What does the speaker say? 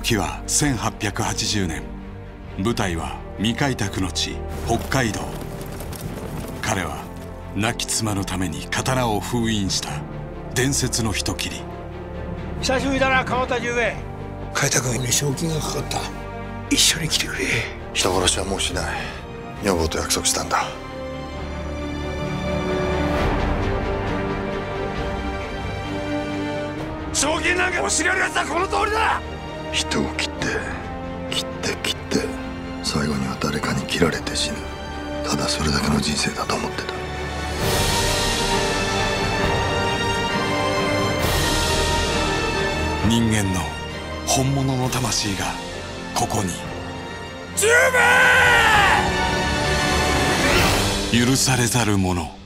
時は1880年。舞台は未開拓の地北海道。彼は亡き妻のために刀を封印した。伝説の人切り。久しぶりだな川田十兵衛。開拓に賞金がかかった。一緒に来てくれ。人殺しはもうしない。女房と約束したんだ。賞金なんか欲しがるやつはこの通りだ人を切って切って切って最後には誰かに切られて死ぬ。ただそれだけの人生だと思ってた。人間の本物の魂がここに。十兵衛許されざる者。